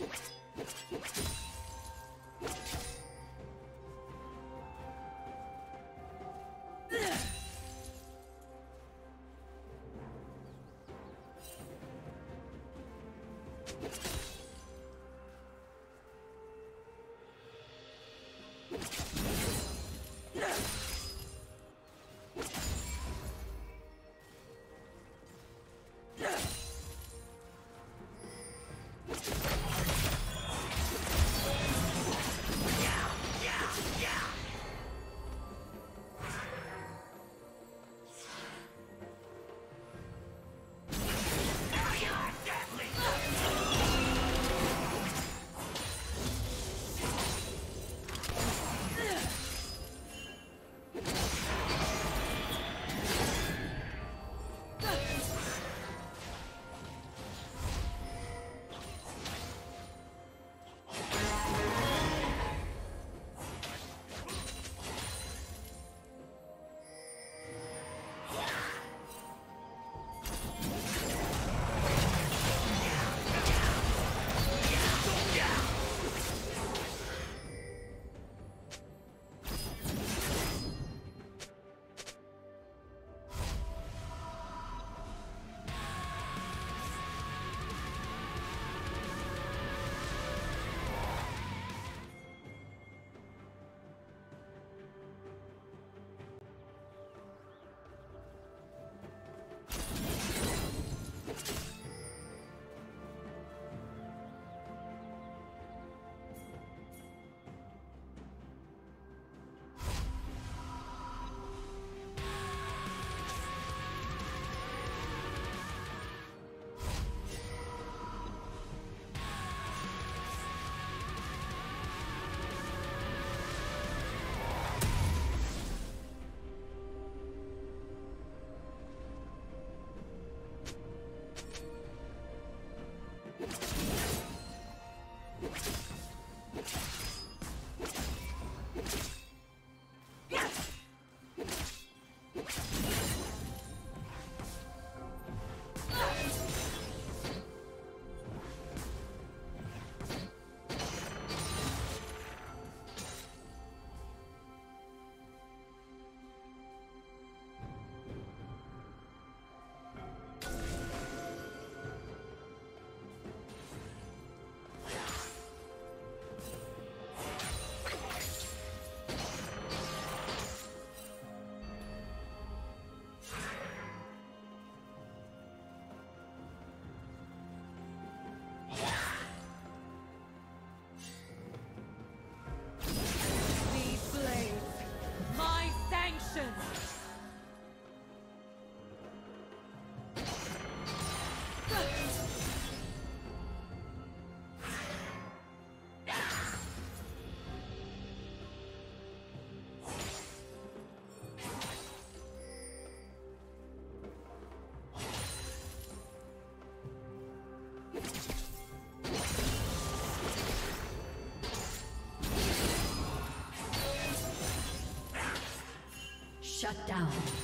Let's go. Shut down.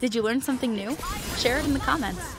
Did you learn something new? Share it in the comments.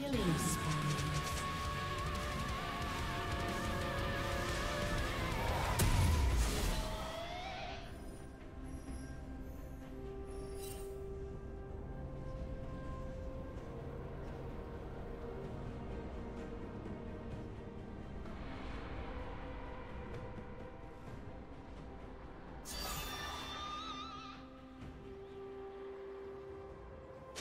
Killing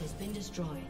Has been destroyed.